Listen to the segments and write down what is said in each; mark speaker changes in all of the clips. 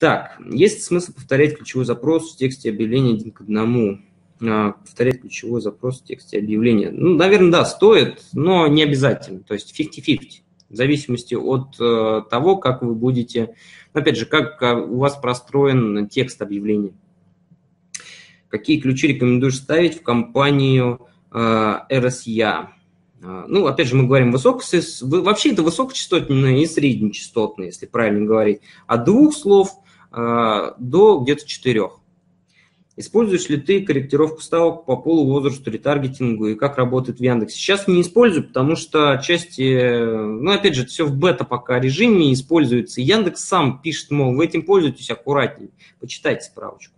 Speaker 1: Так, есть смысл повторять ключевой запрос в тексте объявления один к одному? А, повторять ключевой запрос в тексте объявления? Ну, наверное, да, стоит, но не обязательно. То есть 50-50, в зависимости от э, того, как вы будете, опять же, как э, у вас простроен текст объявления. Какие ключи рекомендуешь ставить в компанию э? А, ну, опять же, мы говорим высокочастотные, вообще это высокочастотные и среднечастотные, если правильно говорить, от двух слов а, до где-то четырех. Используешь ли ты корректировку ставок по полу, возрасту, ретаргетингу и как работает в Яндексе? Сейчас не использую, потому что части, ну, опять же, это все в бета пока режиме используется. Яндекс сам пишет, мол, вы этим пользуетесь аккуратнее. Почитайте справочку.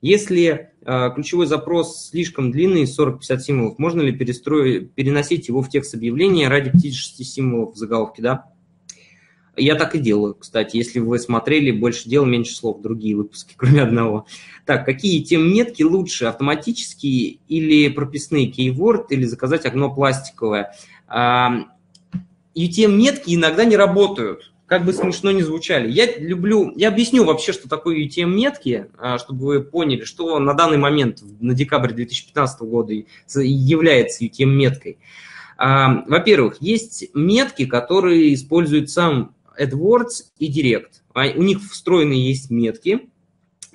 Speaker 1: Если э, ключевой запрос слишком длинный, 40-50 символов, можно ли перестроить, переносить его в текст объявления ради 56 символов в заголовке, да? Я так и делаю, кстати, если вы смотрели «Больше дел, меньше слов», другие выпуски, кроме одного. Так, какие тем метки лучше, автоматические или прописные keyword, или заказать окно пластиковое? UTM-метки иногда не работают, как бы смешно ни звучали. Я люблю, я объясню вообще, что такое UTM-метки, а, чтобы вы поняли, что на данный момент, на декабрь 2015 года является UTM-меткой. А, во-первых, есть метки, которые использует сам AdWords и Direct. А, у них встроенные есть метки,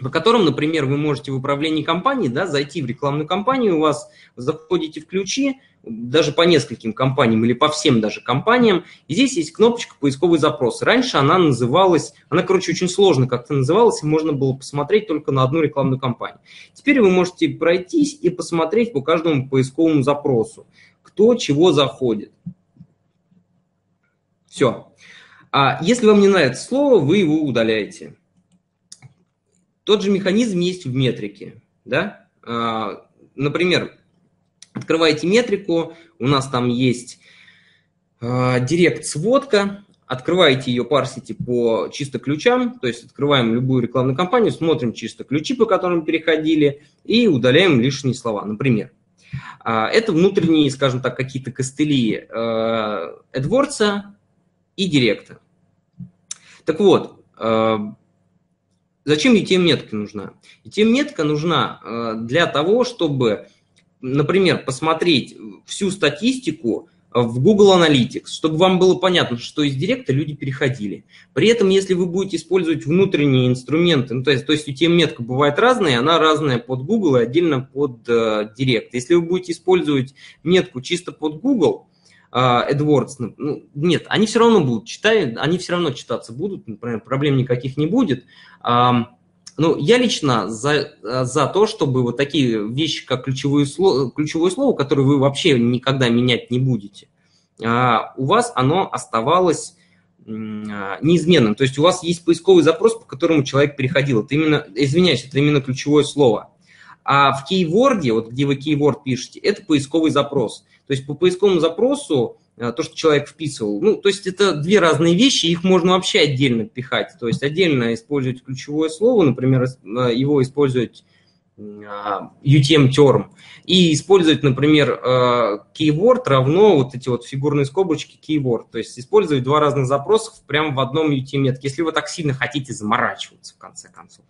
Speaker 1: по которым, например, вы можете в управлении компанией да, зайти в рекламную кампанию, у вас заходите в ключи, даже по нескольким компаниям или по всем даже компаниям. И здесь есть кнопочка «Поисковый запрос». Раньше она называлась, она, короче, очень сложно как-то называлась, и можно было посмотреть только на одну рекламную кампанию. Теперь вы можете пройтись и посмотреть по каждому поисковому запросу, кто чего заходит. Все. А если вам не нравится слово, вы его удаляете. Тот же механизм есть в метрике. Да? А, например, Открываете метрику, у нас там есть э, директ-сводка, открываете ее, парсите по чисто ключам, то есть открываем любую рекламную кампанию, смотрим чисто ключи, по которым переходили, и удаляем лишние слова, например. Э, это внутренние, скажем так, какие-то костыли э, AdWords и Директа. Так вот, э, зачем UTM-метка нужна? UTM-метка нужна э, для того, чтобы например, посмотреть всю статистику в Google Analytics, чтобы вам было понятно, что из директа люди переходили. При этом, если вы будете использовать внутренние инструменты, ну, то есть, то есть UTM-метка бывает разная, она разная под Google и отдельно под э, Direct. Если вы будете использовать метку чисто под Google, AdWords, ну, ну, нет, они все равно будут читать, они все равно читаться будут, например, проблем никаких не будет. Ну, я лично за, за то, чтобы вот такие вещи, как ключевое слово, ключевое слово, которое вы вообще никогда менять не будете, а, у вас оно оставалось а, неизменным. То есть у вас есть поисковый запрос, по которому человек переходил. Это именно, извиняюсь, это именно ключевое слово. А в кейворде, вот где вы кейворд пишете, это поисковый запрос. То есть по поисковому запросу Э, то, что человек вписывал. Ну, то есть это две разные вещи, их можно вообще отдельно пихать. То есть отдельно использовать ключевое слово, например, э, его использовать UTM-term, и использовать, например, э, keyword равно вот эти вот фигурные скобочки keyword. То есть использовать два разных запроса прямо в одном UTM-метке, если вы так сильно хотите заморачиваться, в конце концов.